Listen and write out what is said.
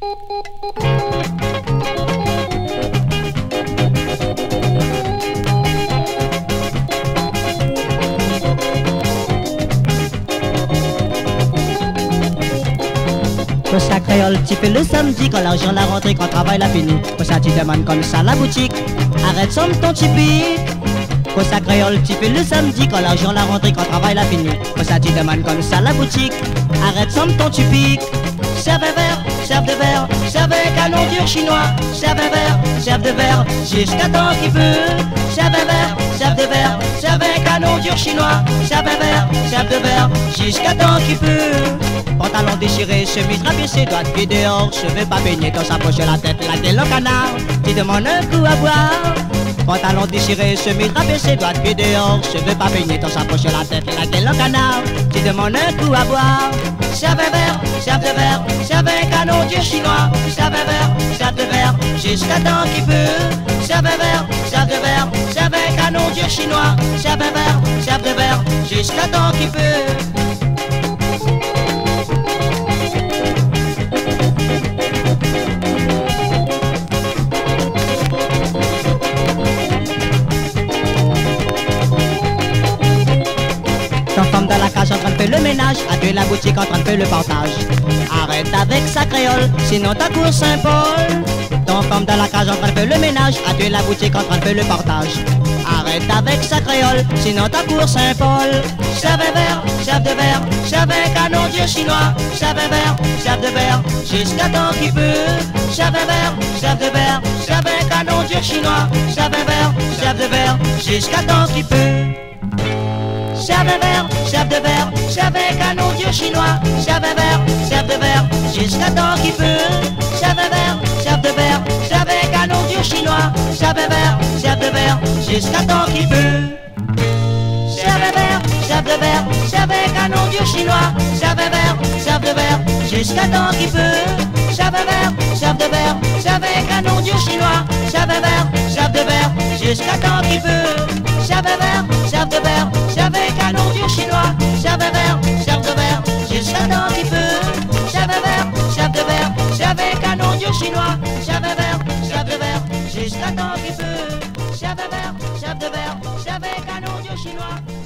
Que ça créole, tu le samedi quand l'argent la rentrée, quand travail la fini. Que ça tu demandes comme ça la boutique. Arrête somme ton typique. Que ça créole, tu le samedi quand l'argent la rentrée, quand travail la fini. Que ça tu comme ça la boutique. Arrête somme ton typique. Serve un verre, serve de verre, serve un canon dur chinois. Serve un verre, serve de verre, jusqu'à temps qu'il peut. Serve un verre, serve de verre, serve un canon dur chinois. Serve un verre, serve de verre, jusqu'à temps qu'il peut. Pantalon déchiré, chemise rabaissée, doigts de pied dehors, cheveux pas baignés dans sa poche la tête, la gueule au canard. Tu demandes un coup à boire. Pantalon déchiré, chemise rabaissée, doigts de pied dehors, cheveux pas baignés dans sa poche la tête, la gueule au canard. Tu demandes un coup à boire. Serve un verre, serve de verre, serve un chinois. Serve un verre, serve de verre, jusqu'à temps qu'il peut. Serve un verre, serve de verre, serve un canon chinois. Serve un verre, serve de verre, jusqu'à temps qu'il peut. Dans la faire le ménage, à deux la boutique en train de faire le partage. Arrête avec sa créole, sinon ta cour Saint-Paul. Ton femme dans la cage en train de faire le ménage, à deux la boutique en train de faire le partage. Arrête avec sa créole, sinon ta cour Saint-Paul. Serve un verre, serve de verre, serve un canon dieu chinois. Serve un verre, serve de verre, jusqu'à temps qu'il peut. Serve un verre, serve de verre, serve un canon dieu chinois. Serve un verre, serve de verre, jusqu'à temps qu'il peut. Un verre, serve de verre, un canon dieu chinois. Un verre, serve de verre, jusqu'à temps qu'il peut. Un verre, serve de verre, un canon dieu chinois. Un verre, serve de verre, jusqu'à temps qu'il peut. Un verre, serve de verre, un canon dieu chinois. Un verre, serve de verre, jusqu'à temps qu'il peut. Un verre, serve de verre, un canon dieu chinois. Un verre, canon du chinois. J'avais un verre, j'avais deux juste un petit peu. J'avais un verre, j'avais deux j'avais canon du chinois. J'avais un verre, j'avais deux juste un petit peu. J'avais un verre, j'avais deux j'avais canon du chinois.